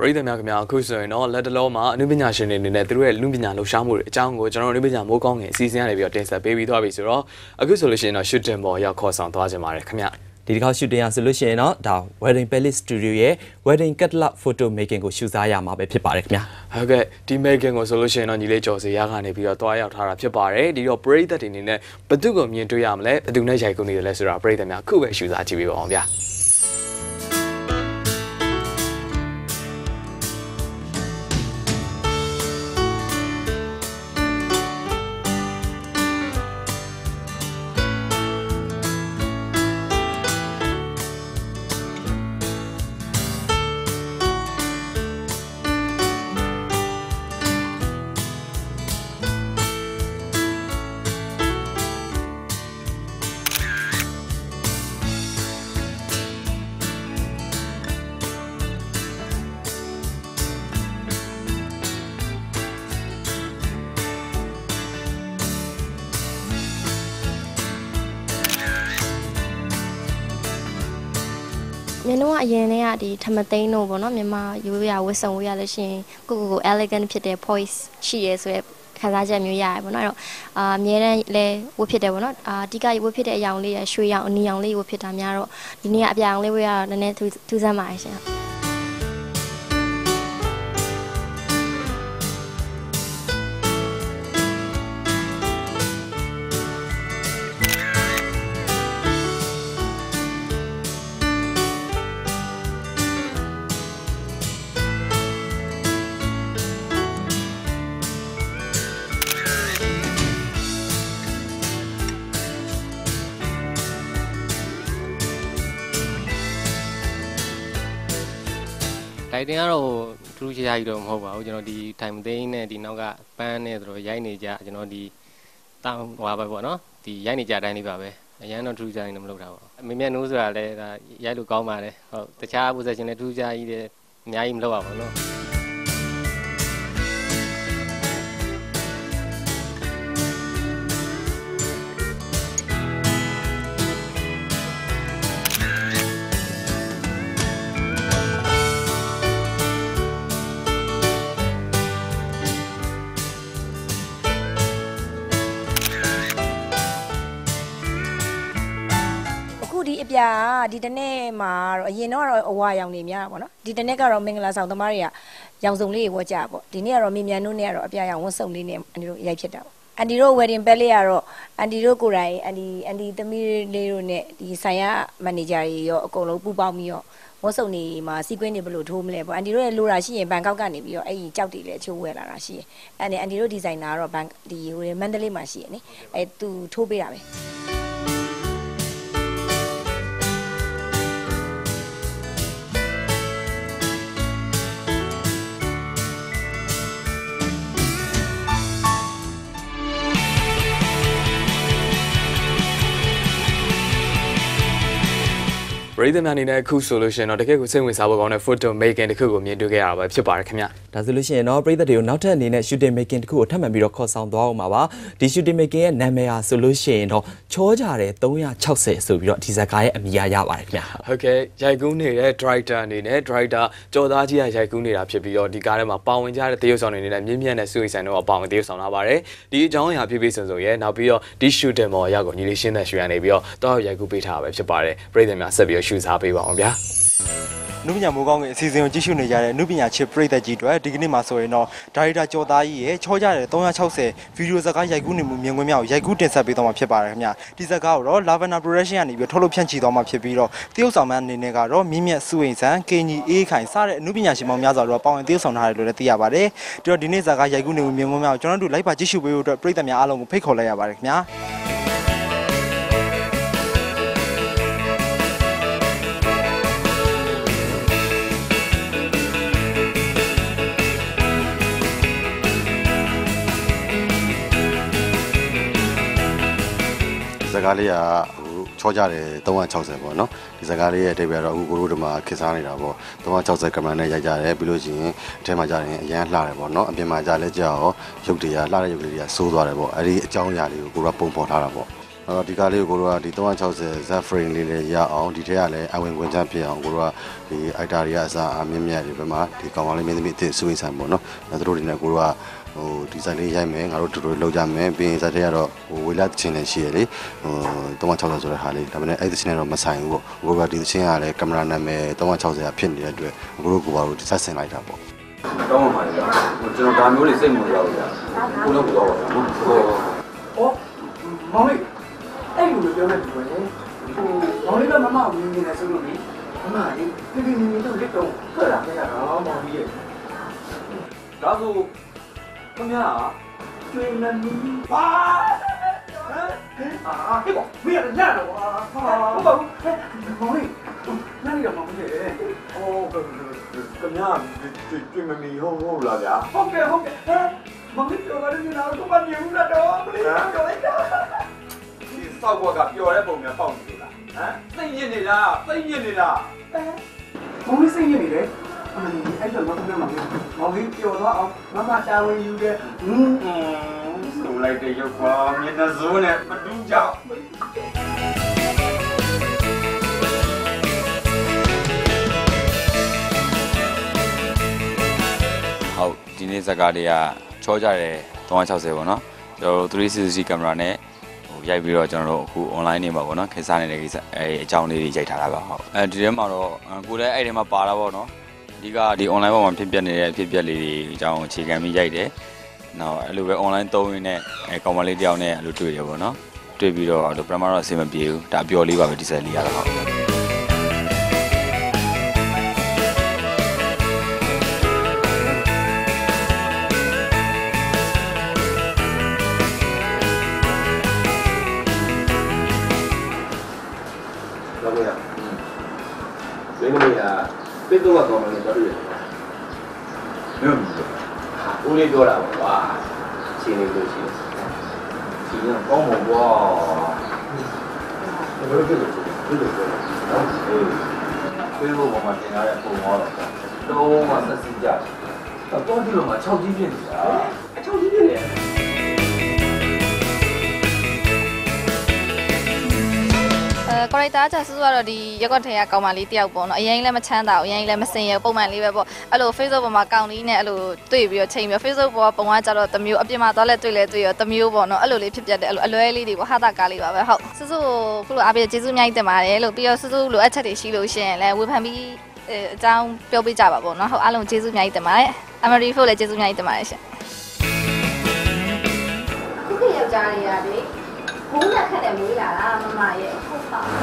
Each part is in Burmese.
ပရိသတ်များခင်ဗျာအခုဆိုရင်တော့လက်တလုံးမှာအနုပညာရှင်တွေအနေနဲ့သူတို့ရဲ့လူပညာလှူရှားမှုတွေအကြောင်းကိုကျွန်တော်တို့အနုပညာမိုးကောင်းငယ်အစီအစဉ်ကနေပြီးတော့တင်ဆက်ပေးပြီးသွားပြီဆိုတော့အခုဆိုလို့ရှိရင်တော့ shooting ပေါ်ရောက်ခေါ်ဆောင်သွားကြပါတယ်ခင်ဗျာဒီတစ်ခါ shooting ရဆိုလို့ရှိရင်တော့ဒါ Wedding Palace Studio ရဲ့ Wedding Catalog Photo Making ကိုရှုစားရမှာပဲဖြစ်ပါတယ်ခင်ဗျာဟုတ်ကဲ့ဒီ making ကိုဆိုလို့ရှိရင်တော့ညီလေးကျော်စီရကနေပြီးတော့တွားရောက်ထားတာဖြစ်ပါတယ်ဒီတော့ပရိသတ်တွေအနေနဲ့ဘသူကိုမြင်တွေ့ရမလဲဘသူနဲ့ရိုက်ကူးနေတယ်လဲဆိုတာပရိသတ်များခုပဲရှုစားကြည့်ပေးပါအောင်ဗျာ မြင်တော့အရင်တည်းကဒီထမသိန်းတို့ပေါ့နော်မြန်မာရိုးရဝတ်စုံဝတ်ရလို့ရှိရင်ကိုကိုကို elegant ဖြစ်တဲ့ voice ရှိရဲဆိုရဲခံစားချက်မျိုးရတယ်ပေါ့နော်အဲ့တော့အာအများတန်းလဲဝတ်ဖြစ်တယ်ပေါ့နော်အာအဓိကဝတ်ဖြစ်တဲ့အယောင်လေးရရွှေရောင်အနီရောင်လေးဝတ်ဖြစ်တာများတော့ဒီနေ့ကအပြာရောင်လေးဝတ်ရတော့နည်းနည်းထူးထူးဆန်းပါရဲ့ရှင် တိုင်တင်ကတော့ဟိုထူးခြားကြီးတော့မဟုတ်ပါဘူးကျွန်တော်ဒီထိုင်မသိန်းနဲ့ဒီနောက်ကပန်းနဲ့ဆိုတော့ရိုက်နေကြကျွန်တော်ဒီတောင်းဟွာပဲပေါ့နော်ဒီရိုက်နေကြအတိုင်းလေးပါပဲအရန်တော့ထူးခြားကြီးတော့မလုပ်တာပေါ့အမေမြတ်နိုးဆိုတာလည်းဒါရိုက်လို့ကောင်းပါတယ်ဟုတ်တခြား position လည်းထူးခြားကြီးတယ်အများကြီးမလုပ်ပါဘူးနော် အခုဒီအပြာကဒီတစ်နေ့မှာတော့အရင်တော့ကတော့အဝါရောင်နေများတာပေါ့နော်ဒီတစ်နေ့ကတော့မင်္ဂလာဆောင်သမားတွေကရောင်စုံလေးတွေဝတ်ကြတာပေါ့ဒီနေ့ကတော့မြင်မြန်တို့နဲ့ကတော့အပြာရောင်ဝတ်စုံလေးနဲ့အန်ဒီတို့ရိုက်ဖြစ်တာပေါ့အန်ဒီတို့ wedding bell လေးကတော့အန်ဒီတို့ကိုယ်တိုင်အန်ဒီအန်ဒီသမီးလေးတို့နဲ့ဒီဆိုင်ရမန်နေဂျာတွေရောအကုန်လုံးပူးပေါင်းပြီးတော့ဝတ်စုံတွေမှာစီကွင်းတွေဘယ်လိုထိုးမလဲပေါ့အန်ဒီတို့ရဲ့လိုတာရှိရင်ဘန်ကောက်ကနေပြီးတော့အဲ့ဒီကြောက်တွေလည်းချိုးဝယ်လာတာရှိရင်အဲ့ဒါအန်ဒီတို့ဒီဇိုင်နာကတော့ဘန်ဒီဟိုမန္တလေးမှာရှိရနေအဲ့သူထိုးပေးတာပဲ ပရိသတ်များအနေနဲ့အခုဆိုလို့ရှိရင်တော့တကယ်ကိုစိတ်ဝင်စားဖို့ကောင်းတဲ့ photo making တစ်ခုကိုမြင်တွေ့ခဲ့ရတာပဲဖြစ်ပါတယ်ခင်ဗျာဒါဆိုလို့ရှိရင်တော့ပြည်သက်တွေကိုနောက်ထပ်အနေနဲ့ shooting making တစ်ခုကိုထပ်မံပြီးတော့ခေါ်ဆောင်သွားအောင်ပါပါဒီ shooting making ရဲ့နာမည်ဟာဆိုလို့ရှိရင်တော့ချောကြတယ်360ဆိုပြီးတော့ဒီဇက်ကားရဲ့အမည်ရရပါတယ်ခင်ဗျာဟုတ်ကဲ့ရိုက်ကူးနေတဲ့ director အနေနဲ့ director ကျော်သားကြီးကရိုက်ကူးနေတာဖြစ်ပြီးတော့ဒီကားထဲမှာပါဝင်ကြတဲ့သရုပ်ဆောင်တွေအနေနဲ့မြင့်မြတ်တဲ့စုဝေးဆိုင်တော့ပါဝင်သရုပ်ဆောင်လာပါတယ်ဒီအကြောင်းအရာဖြစ်ပြီးစုံစုံရဲ့နောက်ပြီးတော့ဒီ shooting ပေါ်ရောက်ကိုညီလေးရှင်းတဲ့ရွှေရနေပြီးတော့တော့ရိုက်ကူးပေးထားတာပဲဖြစ်ပါတယ်ပရိသတ်များဆက်ပြီးတော့ရှုစားပေးပါအောင်ဗျာ နုပညာမိုးကောင်းငယ်အစီအစဉ်ကိုကြည့်ရှုနေကြတဲ့နုပညာချစ်ပရိသတ်ကြီးတွေဒီကနေ့မှာဆိုရင်တော့ဒါရိုက်တာကျော်သားကြီးရဲ့ချောကြတဲ့360ဗီဒီယိုဇာတ်ကားရိုက်ကူးနေမှုမြင်ကွင်းများကိုရိုက်ကူးတင်ဆက်ပေးသွားမှာဖြစ်ပါတယ်ခင်ဗျဒီဇာတ်ကားကိုတော့ Lavender Production ကနေပြီးထုတ်လုပ်ဖြန့်ချီသွားမှာဖြစ်ပြီးတော့တရုတ်ဆောင်မန်းအနေနဲ့ကတော့မြင့်မြတ်စုဝင်ဆန်ကင်ကြီးအေးခိုင်စတဲ့အနုပညာရှင်ပေါင်းများစွာတော့ပါဝင်တရုတ်ဆောင်ထားတယ်လို့လည်းသိရပါတယ်ဒီတော့ဒီနေ့ဇာတ်ကားရိုက်ကူးနေမှုမြင်ကွင်းများကိုကျွန်တော်တို့လိုက်ပါကြည့်ရှုပေးဖို့အတွက်ပရိသတ်များအားလုံးကိုဖိတ်ခေါ်လိုက်ရပါတယ်ခင်ဗျာ ကားလေးကဟိုချောကြတယ်360ပေါ့နော်ဒီစကားလေးရဲ့အတိတ်ပဲတော့အခုကိုတို့ဒီမှာခေတ်စားနေတာပေါ့360ကင်မရာနဲ့ရိုက်ကြတယ်ပြီးလို့ရှိရင်အထက်မှာကြရင်အရန်လှတယ်ပေါ့နော်အပြင်မှာကြလဲကြာရောရုပ်တွေကလှတဲ့ရုပ်လေးတွေကစိုးသွားတယ်ပေါ့အဲ့ဒီအကြောင်းအရာလေးကိုကိုတို့ကပုံဖော်ထားတာပေါ့အဲ့တော့ဒီကားလေးကိုကိုတို့ကဒီ360 Z frame လေးလေးရအောင်ဒီထက်ကလည်းအဝင်ဝင်ချမ်းဖြစ်အောင်ကိုတို့ကဒီ item တွေကအစားအမြင့်မြတ်တွေဘက်မှာဒီကောင်မလေးမင်းသမီးအစ်စူရင်ဆိုင်ပေါ့နော်အဲ့တို့တွေနဲ့ကိုတို့က ဟိုဒီ site လေးရိုက်မယ်ငါတို့တူတူလောက်ကြမယ်ပြီးရင် site ထဲကတော့ဟိုဝေလာတခြင်းလည်းရှိရလေဟို360ဆိုတဲ့ဟာလေးဒါပေမဲ့အဲ့ဒီခြင်းတော့မဆိုင်ဘူးပေါ့ကိုကဒီခြင်းကလည်းကင်မရာနာမည်360ကဖြစ်နေတဲ့အတွက်ကိုတို့ကိုပါတို့ဒီ site ဆင်လိုက်တာပေါ့တောင်းပါပါဗျာကျွန်တော်ဒါမျိုးတွေစိတ်မဝင်ရဘူးဗျာကိုလုံးကတော့ပါဗျာဟိုမောင်လေးအဲ့လိုပြောနေတယ်ဗျာဟိုမောင်လေးကမမဝင်နေတယ်ဆိုလို့လေမမလေးပြပြနေနေတော့လက်တော့ထွက်လာခဲ့ရတာမောင်ကြီးရဲ့ဒါဆို ခမရကျွေးလမ်းပါဟမ်အာဟေ့ပေါ့မင်းကလက်တော့ဟာဟုတ်ပါဘူးဟဲ့မောင်လေးလက်ရမှာမဖြစ်ဟောခမရကျွေးမမီဟုတ်ဟုတ်လားဗျာဟုတ်ကဲ့ဟုတ်ကဲ့ဟဲ့မောင်လေးပြောရတယ်နားတော့မမြင်ဘူးလားတော့မလေးပြောလိုက်တာဒီစောက်ဘွက်ကပျော်တဲ့ပုံများပေါက်နေလားဟမ်သိညစ်နေလားသိညစ်နေလားဟမ်မောင်လေးသိညစ်နေတယ် အမလီအဲ့တော့မဟုတ်ဘူးမောင်လေး။မောင်လေးပျော်သွားအောင်မမတာဝန်ယူတယ်။ဟင်းอืมဆိုလိုက်တဲ့ရုပ်ကွာမျက်နှာစိုးနဲ့မတူးကြောက်ဟုတ်ဒီနေ့ဇက်ကားတွေကချောကြတယ်360ပေါ့နော်ကျွန်တော်တို့ 360 ကင်မရာနဲ့ဟိုရိုက်ပြီးတော့ကျွန်တော်တို့အခု online နေမှာပေါ့နော်ခေတ်စားနေတဲ့ကိစ္စအဲအကြောင်းလေးတွေရိုက်ထားတာပါဟုတ်အဲဒီထဲမှာတော့ကိုလည်းအဲ့ထဲမှာပါတာပေါ့နော် အဓိကဒီ online ပေါ်မှာဖြစ်ပျက်နေတဲ့အဖြစ်ပျက်လေးတွေအကြောင်းအခြေခံပြီးရိုက်တယ်နောက်အဲ့လိုပဲ online သုံးရင်းနဲ့အဲကောင်မလေးတယောက်နဲ့အဲ့လိုတွေ့တယ်ပေါ့နော်တွေ့ပြီးတော့အဲ့လိုပထမတော့အဆင်မပြေဘူးဒါအပျော်လေးပါပဲဒီဇက်လေးရတော့ဟုတ်တော့ဗျာမင်းတို့ကပိတ်တော့ကောင်းတယ်တော်တယ် လွတ်ဦးလေးပြောတာပါကွာရှင်းနေလို့ရှိတယ်ရှင်းရင်ကောင်းမှာကွာဘယ်လိုဖြစ်လို့ဒီလိုပြောနော်အေးပြေလို့ဘာမှတင်ရတဲ့ပုံတော့တော့မှဆက်စီကြတ ကော်ရိုက်တာကျဆူကတော့ဒီရက်ကွက်ထဲကကောင်မလေးတယောက်ပေါ့နော်အရင်လည်းမချမ်းသာဘူးအရင်လည်းမစင်ရပုံမှန်လေးပဲပေါ့အဲ့လို Facebook ပေါ်မှာကောင်လေးနဲ့အဲ့လိုတွေ့ပြီးတော့ချိန်ပြီး Facebook ပေါ်ကပုံကကြတော့တမျိုးအပြင်မှာသွားလဲတွေ့လဲတွေ့ရတမျိုးပေါ့နော်အဲ့လိုလေးဖြစ်ပြတဲ့အဲ့လိုအလွဲလေးတွေပေါ့ဟာတာကားလေးပါပဲဟုတ်ဆူဆူခုလိုအားပေးကျေးဇူးအများကြီးတင်ပါတယ်လို့ပြီးတော့ဆူဆူလိုအပ်ချက်တွေရှိလို့ရှိရင်လည်းဝေဖန်ပြီးအဲအကြောင်းပြောပြကြပါပေါ့နော်ဟုတ်အားလုံးကျေးဇူးအများကြီးတင်ပါတယ်အမရီဖို့လည်းကျေးဇူးအများကြီးတင်ပါတယ်ရှင်ခုခေတ်ယောက်ျားတွေကလေဘုံနဲ့ခက်တယ်မွေးလာတာမမရဲ့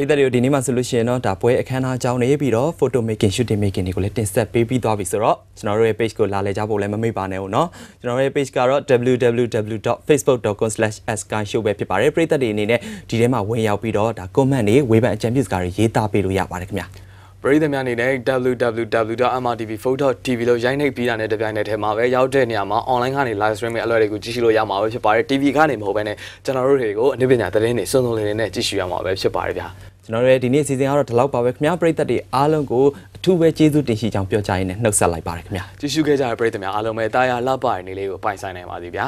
ပိတ်သက်တွေကိုဒီနေ့မှဆိုလို့ရှိရင်တော့ဒါပွဲအခမ်းအနားအကြောင်းတွေပြီးတော့ photo making shooting making တွေကိုလည်းတင်ဆက်ပေးပြီးသွားပြီဆိုတော့ကျွန်တော်တို့ရဲ့ page ကိုလာလည်ကြဖို့လည်းမမေ့ပါနဲ့ဘူးเนาะကျွန်တော်တို့ရဲ့ page ကတော့ www.facebook.com/skshow ပဲဖြစ်ပါတယ်ပိတ်သက်တွေအနေနဲ့ဒီထဲမှာဝင်ရောက်ပြီးတော့ဒါ comment တွေဝေဖန်အကြံပြုစကားတွေရေးသားပေးလို့ရပါတယ်ခင်ဗျာပရိသတ်များအနေနဲ့ www.mrtv4.tv လို့ရိုင်းနှိပ်ပြီးတာနဲ့တပြိုင်နက်တည်းမှာပဲရောက်တဲ့နေရာမှာ online ကနေ live stream တွေအလွယ်တကူကြည့်ရှုလို့ရမှာပဲဖြစ်ပါတယ် TV ကနေမဟုတ်ဘဲနဲ့ကျွန်တော်တို့တွေကိုအနုပညာသတင်းတွေစုံစုံလင်လင်နဲ့ကြည့်ရှုရမှာပဲဖြစ်ပါတယ်ဗျာ ကျွန်တော်တို့ရဲ့ဒီနေ့အစီအစဉ်ကတော့ဒီလောက်ပါပဲခင်ဗျာပြည်သက်တွေအားလုံးကိုအထူးပဲကျေးဇူးတင်ရှိကြောင်းပြောကြရင်းနဲ့နှုတ်ဆက်လိုက်ပါတယ်ခင်ဗျာကြည့်ရှုခဲ့ကြတဲ့ပရိသတ်များအားလုံးပဲတာယာလှပရနေလေးကိုပိုင်ဆိုင်နိုင်ပါသည်ဗျာ